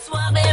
Soirée